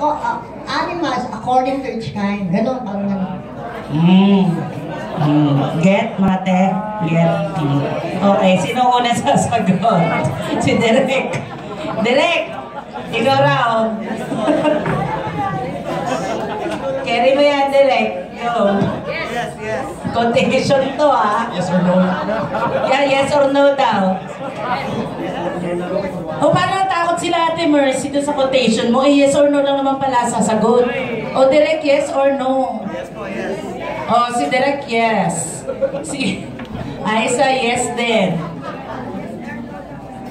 ako, uh, animals according to its kind. Ganon, parang ganon. Mm. Mm. Get, mate? Get. Mm. Okay, sino una sasagot? si Derek. Derek! Ikaw raw. Carry mo yan, Derek. Go. Yes, yes. Competition to, ah. Yes or no? Yeah, yes or no daw. O paano takot sila Ate Mercy doon sa quotation mo? Eh, yes or no lang naman pala sasagot. O direct yes or no? Yes po, yes. O si direct yes. Si Aisa yes din.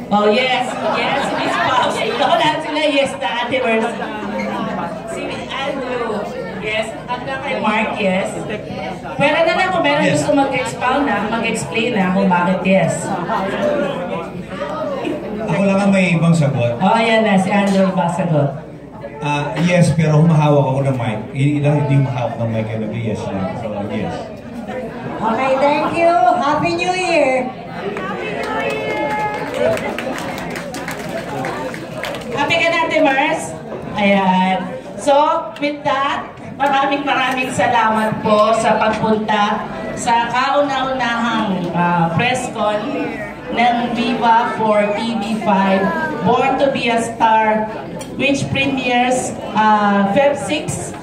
Oh yes, yes, Miss Pops. Ikaw lahat sila yes na Ate Mercy. Si Andrew, yes. At na kay Mark, yes. Pero na lang kung meron gusto mag-expound na, mag-explain na kung bakit yes. May ibang sagot. Oh, ayan na, si Andrew ba sagot? Ah, yes, pero humahawak ako ng mic. Ilang hindi humahawak ng mic, kaya nag-yes lang. So, yes. Okay, thank you. Happy New Year. Happy ka natin, Mars? Ayan. So, with that, maraming maraming salamat po sa pagpunta sa kauna-unahang ah, press con ng Viva for TV5, Born to be a Star, which premieres uh, Feb 6